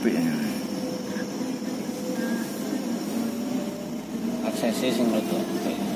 apik aksesnya sing rada apik